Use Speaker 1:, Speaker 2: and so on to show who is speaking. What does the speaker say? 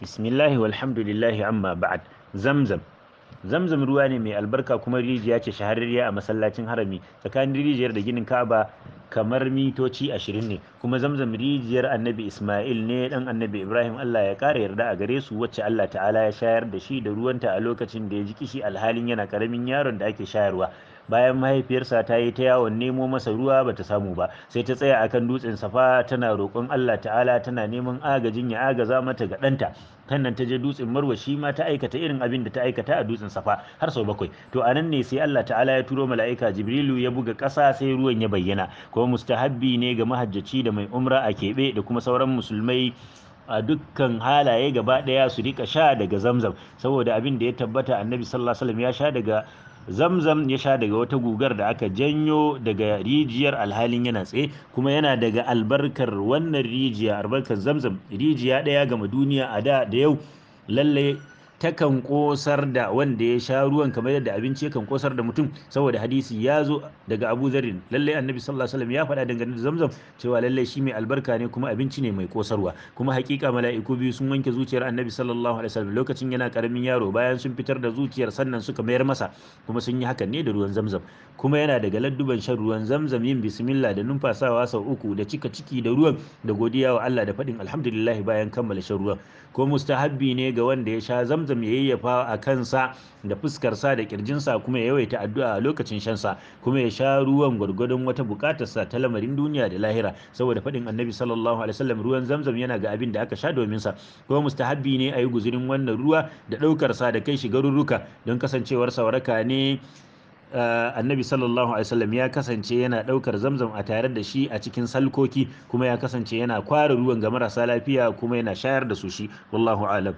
Speaker 1: bismillahi walhamdulillahi amma ba'ad. Zamzam. Zamzam ruwa ne mai albarka kuma rijiya ce shahararriya a masallacin harami tsakanin rijiyar da ginin ka'aba kamar mitoci ashirin ne. Kuma zamzam rijiyar annabi ismail ne dan annabi ibrahim allah ya kara yarda a gare su wacce allah ta'ala ya shayar da shi da ruwanta a lokacin da ya ji kishi alhalin yana ƙaramin yaron da ake shayarwa. Bayan mahaifiyarsa ta yi ta yawon nemo masa ruwa bata samu ba. Sai ta tsaya akan dutsen safa tana roƙon Allah ta'ala tana neman agajin ya agaza mata ga ɗanta. Kannan ta je dutsen marwa shi ma ta aikata irin abin da ta aikata a dutsen safa har sau bakwai. To a nan ne sai Allah ta'ala ya turo mala'ika jibrilu ya buga ƙasa sai ruwan ya bayyana. Kuma mustahabbi ne ga mahajjaci da mai umra a keɓe da kuma sauran musulmai a dukkan halaye gaba ɗaya su riƙa sha daga zamzam. Saboda abin da ya tabbata annabi sallallahu alaihi wasallam ya sha daga zamzam ya sha daga wata gugar da aka janyo daga rijiyar alhalin yana tsaye kuma yana daga albarkar wannan rijiya albarkar zamzam. Rijiya ɗaya gama duniya a da da yau lalle takan kosar da wanda ya sha ruwan kamar yadda abinci yakan kosar da mutum saboda hadisi ya zo daga abu zarin lalle annabi sallallahu alaihi wasallam ya faɗa dangane da zamzam cewa lalle shi mai albarka ne kuma abinci ne mai kosarwa. Kuma hakika mala'iku biyu sun wanke zuciyar annabi sallallahu alaihi wasallam. Lokacin yana ƙaramin yaro bayan sun fitar da zuciyar sannan suka mayar masa kuma sun yi hakan ne da ruwan zamzam. Kuma yana daga ladduban shan ruwan zamzam yin bismillah da numfasawa sau uku da cika ciki da ruwan da godiya wa Allah da faɗin alhamdulillah bayan kammala shan ruwan. Ko mustahabbi ne ga wanda ya sha zamzam ya yayyafa a kansa da fuskarsa da kirjinsa kuma ya yawaita addu'a a lokacin shansa kuma ya sha ruwan gwargwadon wata bukatarsa ta lamarin duniya da lahira. Saboda faɗin annabi sallallahu alaihi wasallam ruwan zamzam yana ga abin da aka sha domin sa. Kuma mustahabbi ne a yi guzurin wannan ruwa da ɗaukar sa da kai shi garurruka don kasancewar sauraka ne annabi sallallahu alaihi wasallam ya kasance yana ɗaukar zamzam a tare da shi a cikin salkoki kuma ya kasance yana kwara ruwan ga marasa lafiya kuma yana shayar da su shi. Wallahu alam.